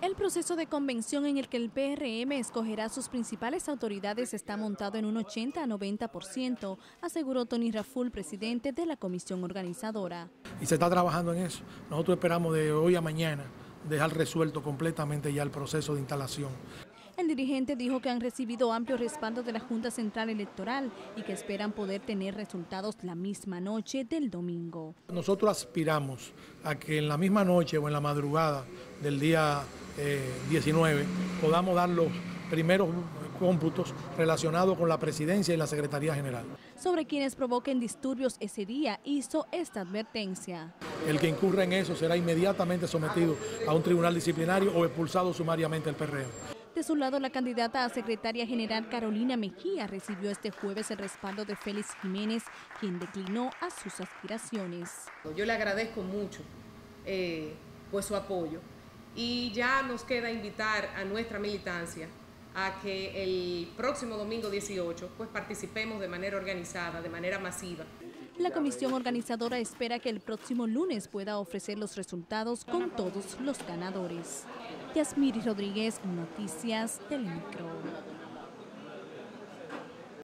El proceso de convención en el que el PRM escogerá sus principales autoridades está montado en un 80 a 90%, aseguró Tony Raful, presidente de la comisión organizadora. Y se está trabajando en eso. Nosotros esperamos de hoy a mañana dejar resuelto completamente ya el proceso de instalación. El dirigente dijo que han recibido amplio respaldo de la Junta Central Electoral y que esperan poder tener resultados la misma noche del domingo. Nosotros aspiramos a que en la misma noche o en la madrugada del día 19 eh, podamos dar los primeros cómputos relacionados con la presidencia y la Secretaría General. Sobre quienes provoquen disturbios ese día hizo esta advertencia. El que incurra en eso será inmediatamente sometido a un tribunal disciplinario o expulsado sumariamente del PRM. De su lado, la candidata a secretaria general Carolina Mejía recibió este jueves el respaldo de Félix Jiménez, quien declinó a sus aspiraciones. Yo le agradezco mucho eh, pues su apoyo y ya nos queda invitar a nuestra militancia a que el próximo domingo 18 pues participemos de manera organizada, de manera masiva. La comisión organizadora espera que el próximo lunes pueda ofrecer los resultados con todos los ganadores. Yasmiri Rodríguez, Noticias Telemicro.